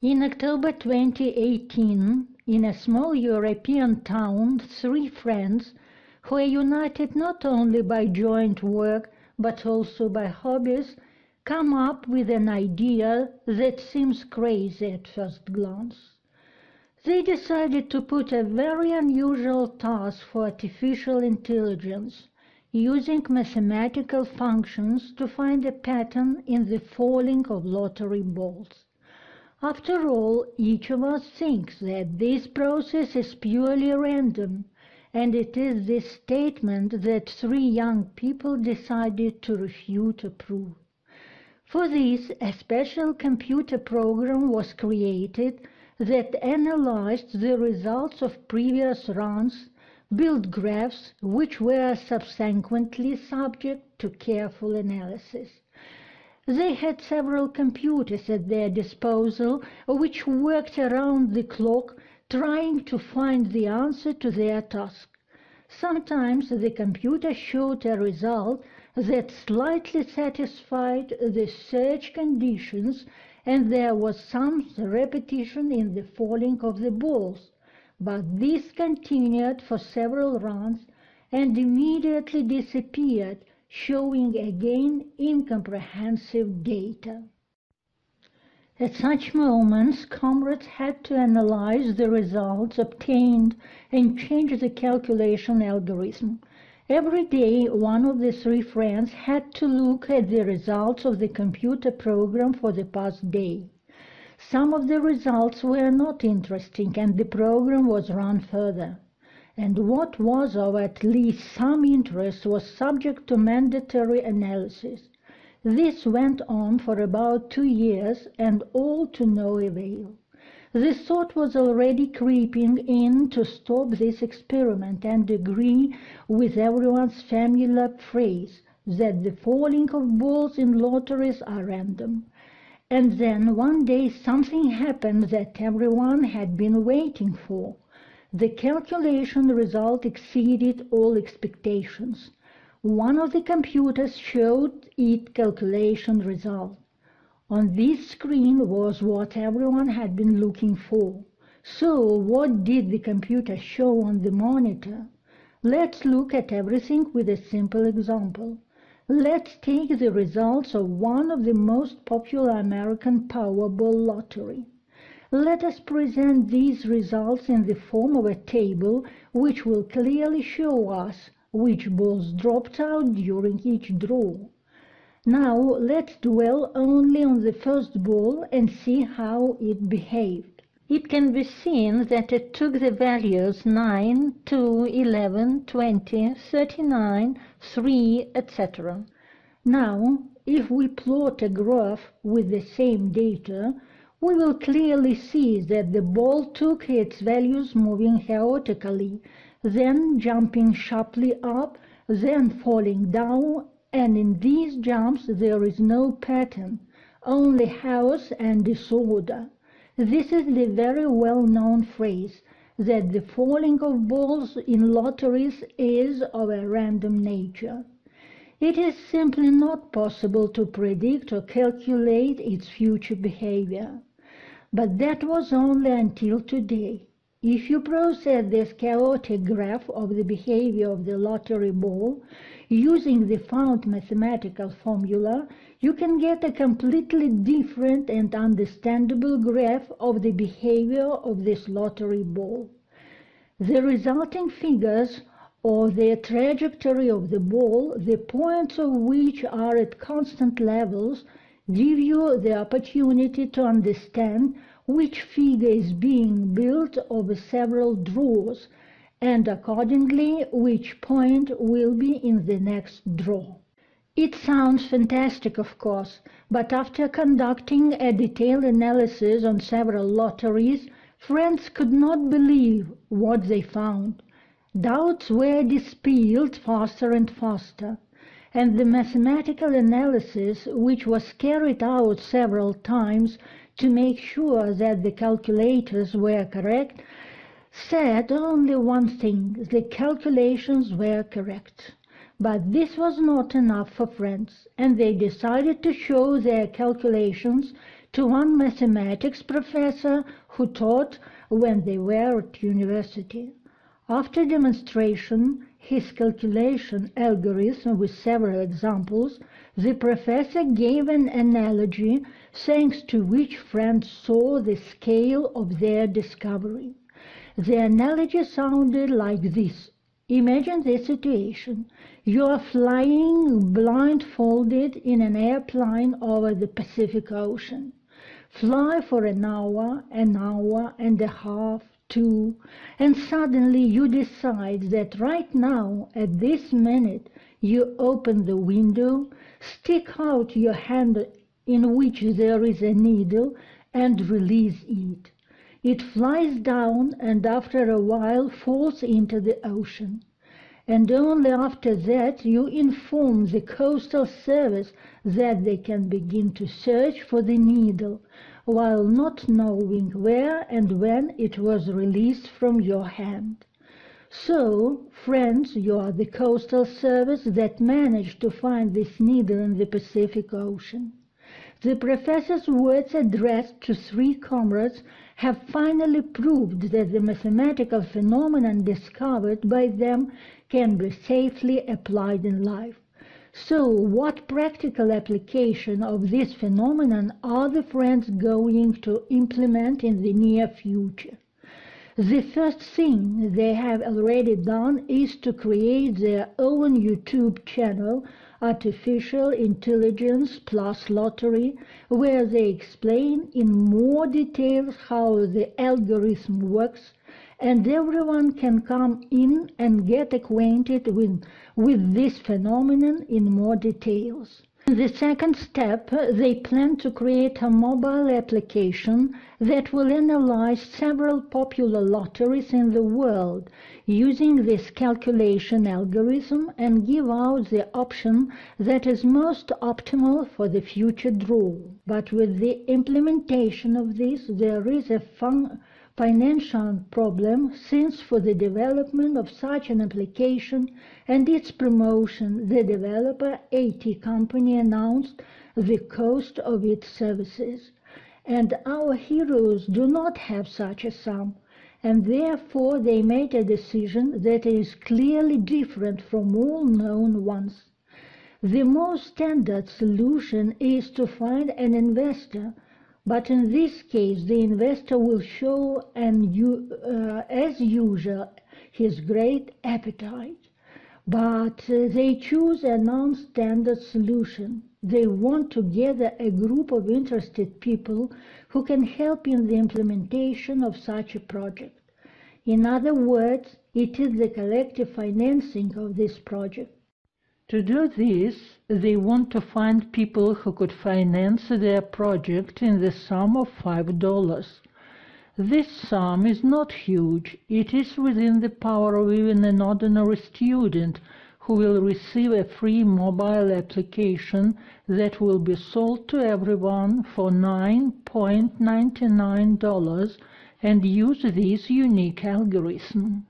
In October 2018, in a small European town, three friends, who are united not only by joint work but also by hobbies, come up with an idea that seems crazy at first glance. They decided to put a very unusual task for artificial intelligence, using mathematical functions to find a pattern in the falling of lottery balls. After all, each of us thinks that this process is purely random, and it is this statement that three young people decided to refute or prove. For this, a special computer program was created that analyzed the results of previous runs, built graphs which were subsequently subject to careful analysis. They had several computers at their disposal which worked around the clock trying to find the answer to their task. Sometimes the computer showed a result that slightly satisfied the search conditions and there was some repetition in the falling of the balls, but this continued for several runs and immediately disappeared showing again incomprehensive data. At such moments, comrades had to analyze the results obtained and change the calculation algorithm. Every day, one of the three friends had to look at the results of the computer program for the past day. Some of the results were not interesting and the program was run further and what was of at least some interest was subject to mandatory analysis. This went on for about two years and all to no avail. The thought was already creeping in to stop this experiment and agree with everyone's familiar phrase that the falling of balls in lotteries are random. And then one day something happened that everyone had been waiting for. The calculation result exceeded all expectations. One of the computers showed its calculation result. On this screen was what everyone had been looking for. So what did the computer show on the monitor? Let's look at everything with a simple example. Let's take the results of one of the most popular American Powerball lottery. Let us present these results in the form of a table which will clearly show us which balls dropped out during each draw. Now let's dwell only on the first ball and see how it behaved. It can be seen that it took the values 9, 2, 11, 20, 39, 3, etc. Now, if we plot a graph with the same data, we will clearly see that the ball took its values moving chaotically, then jumping sharply up, then falling down, and in these jumps there is no pattern, only chaos and disorder. This is the very well-known phrase that the falling of balls in lotteries is of a random nature. It is simply not possible to predict or calculate its future behavior. But that was only until today. If you process this chaotic graph of the behavior of the lottery ball using the found mathematical formula, you can get a completely different and understandable graph of the behavior of this lottery ball. The resulting figures or the trajectory of the ball, the points of which are at constant levels, give you the opportunity to understand which figure is being built over several draws and accordingly which point will be in the next draw. It sounds fantastic, of course, but after conducting a detailed analysis on several lotteries, friends could not believe what they found. Doubts were dispelled faster and faster and the mathematical analysis, which was carried out several times to make sure that the calculators were correct, said only one thing, the calculations were correct. But this was not enough for friends, and they decided to show their calculations to one mathematics professor who taught when they were at university. After demonstration, his calculation algorithm with several examples, the professor gave an analogy thanks to which friends saw the scale of their discovery. The analogy sounded like this. Imagine this situation. You are flying blindfolded in an airplane over the Pacific Ocean. Fly for an hour, an hour and a half, two, and suddenly you decide that right now, at this minute, you open the window, stick out your hand in which there is a needle, and release it. It flies down and after a while falls into the ocean. And only after that you inform the Coastal Service that they can begin to search for the needle, while not knowing where and when it was released from your hand. So, friends, you are the Coastal Service that managed to find this needle in the Pacific Ocean. The professor's words addressed to three comrades have finally proved that the mathematical phenomenon discovered by them can be safely applied in life. So, what practical application of this phenomenon are the friends going to implement in the near future? The first thing they have already done is to create their own YouTube channel Artificial Intelligence Plus Lottery, where they explain in more details how the algorithm works, and everyone can come in and get acquainted with, with this phenomenon in more details. In the second step, they plan to create a mobile application that will analyze several popular lotteries in the world using this calculation algorithm and give out the option that is most optimal for the future draw. But with the implementation of this, there is a fun financial problem since for the development of such an application and its promotion, the developer AT company announced the cost of its services. And our heroes do not have such a sum, and therefore they made a decision that is clearly different from all known ones. The most standard solution is to find an investor but in this case, the investor will show, uh, as usual, his great appetite. But uh, they choose a non-standard solution. They want to gather a group of interested people who can help in the implementation of such a project. In other words, it is the collective financing of this project. To do this, they want to find people who could finance their project in the sum of $5. This sum is not huge. It is within the power of even an ordinary student who will receive a free mobile application that will be sold to everyone for $9.99 and use this unique algorithm.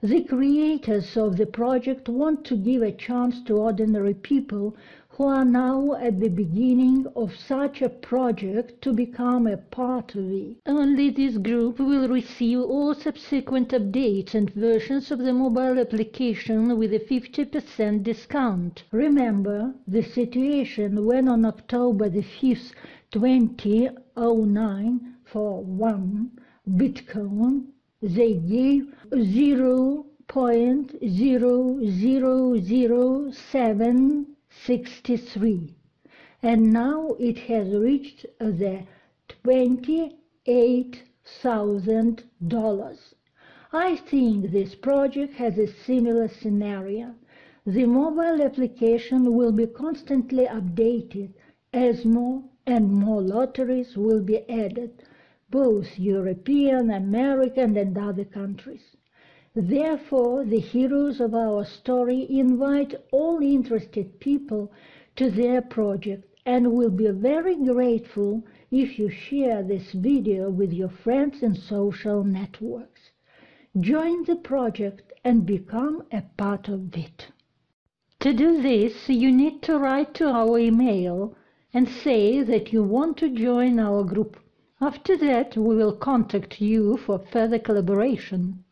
The creators of the project want to give a chance to ordinary people who are now at the beginning of such a project to become a part of it. Only this group will receive all subsequent updates and versions of the mobile application with a 50% discount. Remember the situation when on October the 5th, 2009, for one Bitcoin they gave 0.000763 and now it has reached the $28,000. I think this project has a similar scenario. The mobile application will be constantly updated as more and more lotteries will be added both European, American, and other countries. Therefore, the heroes of our story invite all interested people to their project and will be very grateful if you share this video with your friends and social networks. Join the project and become a part of it. To do this, you need to write to our email and say that you want to join our group. After that, we will contact you for further collaboration.